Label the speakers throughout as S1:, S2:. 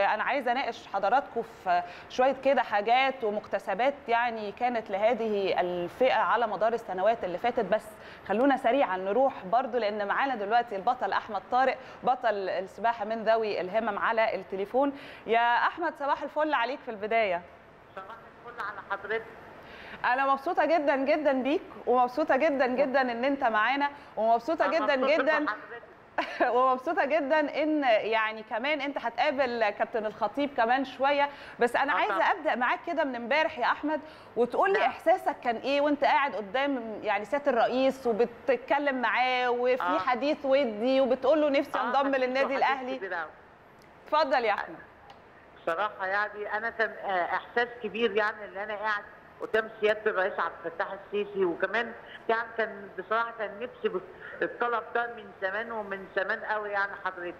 S1: أنا عايزة أناقش حضراتكم في شوية كده حاجات ومكتسبات يعني كانت لهذه الفئة على مدار السنوات اللي فاتت. بس خلونا سريعا نروح برضو لأن معانا دلوقتي البطل أحمد طارق بطل السباحة من ذوي الهمم على التليفون. يا أحمد صباح الفل عليك في البداية.
S2: صباح الفل على حضرتك.
S1: أنا مبسوطة جدا جدا بيك ومبسوطة جدا جدا إن أنت معانا ومبسوطة جدا جدا ومبسوطة جدا إن يعني كمان أنت هتقابل كابتن الخطيب كمان شوية. بس أنا عايزة أبدأ معاك كده من امبارح يا أحمد وتقول لي إحساسك كان إيه وأنت قاعد قدام يعني سيادة الرئيس وبتتكلم معاه وفي
S2: آه.
S1: حديث ودي وبتقول له نفسي انضم للنادي الأهلي. اتفضل يا أحمد.
S2: بصراحة يعني أنا كان آه، إحساس كبير يعني ان أنا قاعد قدام سيادة الرئيس عبد الفتاح السيسي. وكمان يعني كان بصراحة كان نفسي الطلب ده من زمان ومن زمان قوي يعني حضرتك.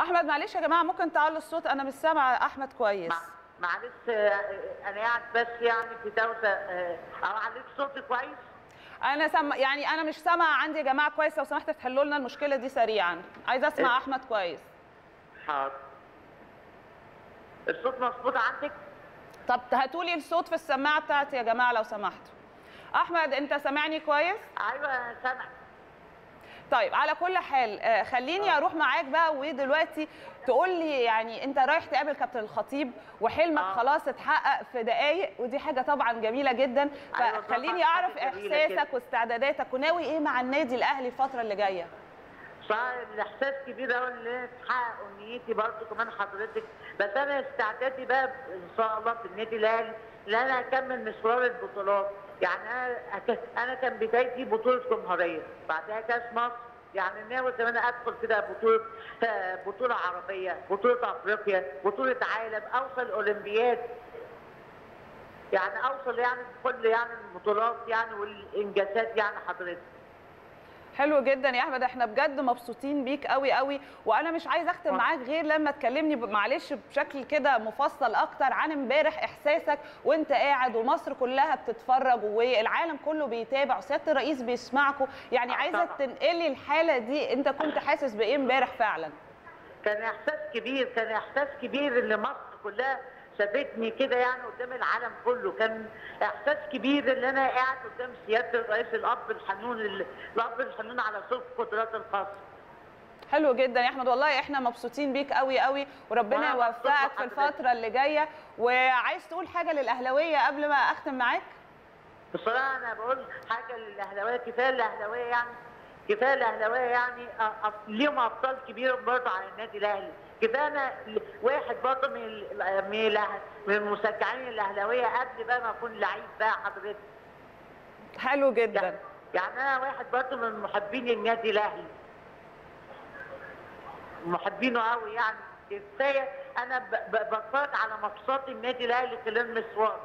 S1: أحمد معلش يا جماعة ممكن تعلوا الصوت؟ أنا مش سامعة أحمد كويس.
S2: مع- معلش آه، أنا قاعد بس يعني في دوشة. آه، أو عليك صوتي كويس؟
S1: أنا سم... يعني أنا مش سامعة عندي يا جماعة كويس. لو سمحت تحلوا لنا المشكلة دي سريعا. عايزة أسمع
S2: إيه؟
S1: أحمد كويس.
S2: حاضر. الصوت مظبوط عندك؟
S1: طب هاتوا لي الصوت في السماعة بتاعتي يا جماعة لو سمحتوا. أحمد أنت سامعني كويس؟
S2: أيوه سامع.
S1: طيب على كل حال آه، خليني أروح معاك بقى ودلوقتي تقول لي يعني أنت رايح تقابل كابتن الخطيب وحلمك
S2: آه.
S1: خلاص اتحقق في دقايق ودي حاجة طبعا جميلة جدا.
S2: أيوة
S1: فخليني أعرف
S2: إحساسك.
S1: واستعداداتك وناوي إيه مع النادي الأهلي الفترة اللي جاية؟
S2: صار الإحساس كبير قوي إن تحقق أمنيتي برضه كمان حضرتك. بس أنا استعدادي بقى إن شاء الله في النادي الأهلي إن أنا أكمل مشوار البطولات. يعني أنا أنا كان بدايتي بطولة جمهورية بعدها كاس مصر. يعني ناوي كمان أدخل كده بطولة بطولة عربية بطولة أفريقيا بطولة عالم أوصل أولمبياد. يعني أوصل يعني كل يعني البطولات يعني والإنجازات يعني حضرتك.
S1: حلو جدا يا أحمد إحنا بجد مبسوطين بيك قوي قوي وأنا مش عايزه
S2: أختم.
S1: معاك غير لما تكلمني معلش بشكل كده مفصل أكتر عن امبارح إحساسك وأنت قاعد ومصر كلها بتتفرج والعالم كله بيتابع وسيادة الرئيس بيسمعكم يعني
S2: عايزة.
S1: تنقلي الحالة دي أنت كنت حاسس بإيه امبارح فعلا
S2: كان إحساس كبير كان إحساس كبير إن مصر كلها شافتني كده يعني قدام العالم كله. كان إحساس كبير إن أنا قاعد قدام سيادة الرئيس الاب الحنون الاب الحنون على صوت قدرات الخاصه
S1: حلو جدا يا أحمد. والله إحنا مبسوطين بيك قوي قوي وربنا يوفقك في. الفترة اللي جاية. وعايز تقول حاجة للأهلاوية قبل ما أختم معاك؟
S2: بصراحة أنا بقول حاجة للأهلاوية كفاية الأهلاوية يعني. كفاية الأهلاوية يعني ليهم أبطال كبير برضه على النادي الأهلي. كفاية أنا واحد برضه من من من المشجعين الأهلاوية قبل بقى ما أكون لعيب بقى حضرتك.
S1: حلو جدا.
S2: يعني يعني أنا واحد برضه من محبين النادي الأهلي. محبينه قوي يعني. كفاية أنا بتفرج على ماتشات النادي الأهلي خلال مشوار.